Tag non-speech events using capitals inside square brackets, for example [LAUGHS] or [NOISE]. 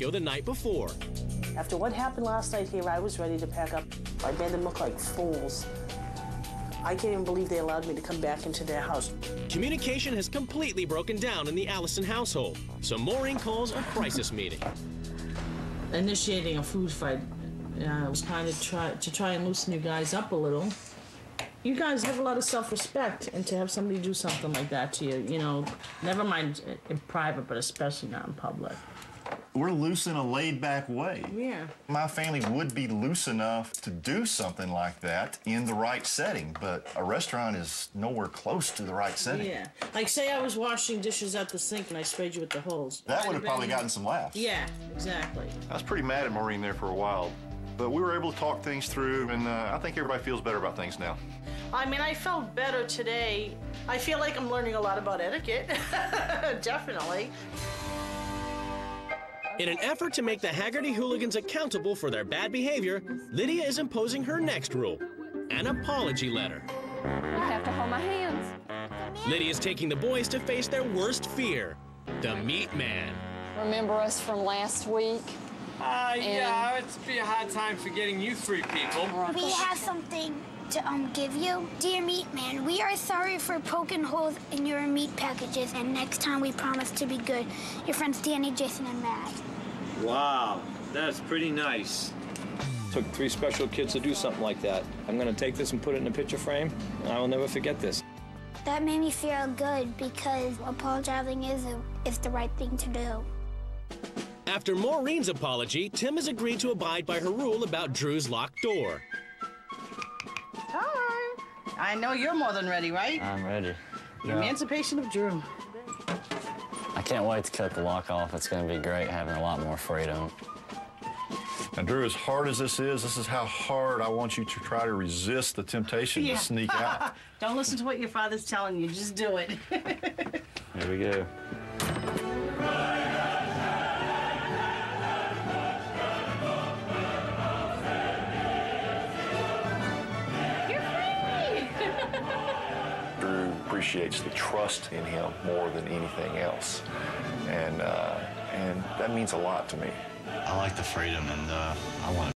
go the night before. After what happened last night here, I was ready to pack up. I made them look like fools. I can't even believe they allowed me to come back into their house. Communication has completely broken down in the Allison household, so Maureen calls a crisis meeting. Initiating a food fight uh, was kind of try to try and loosen you guys up a little. You guys have a lot of self-respect, and to have somebody do something like that to you, you know, never mind in private, but especially not in public. We're loose in a laid back way. Yeah. My family would be loose enough to do something like that in the right setting, but a restaurant is nowhere close to the right setting. Yeah. Like, say I was washing dishes at the sink and I sprayed you with the hose. That would have probably gotten some laughs. Yeah, exactly. I was pretty mad at Maureen there for a while, but we were able to talk things through, and uh, I think everybody feels better about things now. I mean, I felt better today. I feel like I'm learning a lot about etiquette. [LAUGHS] Definitely. In an effort to make the Hagerty hooligans accountable for their bad behavior, Lydia is imposing her next rule an apology letter. You have to hold my hands. Lydia's taking the boys to face their worst fear the meat man. Remember us from last week? Uh, yeah, it'd be a hard time forgetting you three people. We have something to um, give you. Dear Meat Man, we are sorry for poking holes in your meat packages, and next time we promise to be good. Your friends Danny, Jason, and Matt. Wow, that's pretty nice. Took three special kids to do something like that. I'm gonna take this and put it in a picture frame, and I will never forget this. That made me feel good because apologizing is, a, is the right thing to do. After Maureen's apology, Tim has agreed to abide by her rule about Drew's locked door. Hi. I know you're more than ready, right? I'm ready. The Emancipation of Drew. I can't wait to cut the lock off. It's going to be great having a lot more freedom. Now, Drew, as hard as this is, this is how hard I want you to try to resist the temptation Yeah. to sneak [LAUGHS] out. Don't listen to what your father's telling you. Just do it. [LAUGHS] Here we go. Appreciates the trust in him more than anything else, and uh, and that means a lot to me. I like the freedom, and uh, I want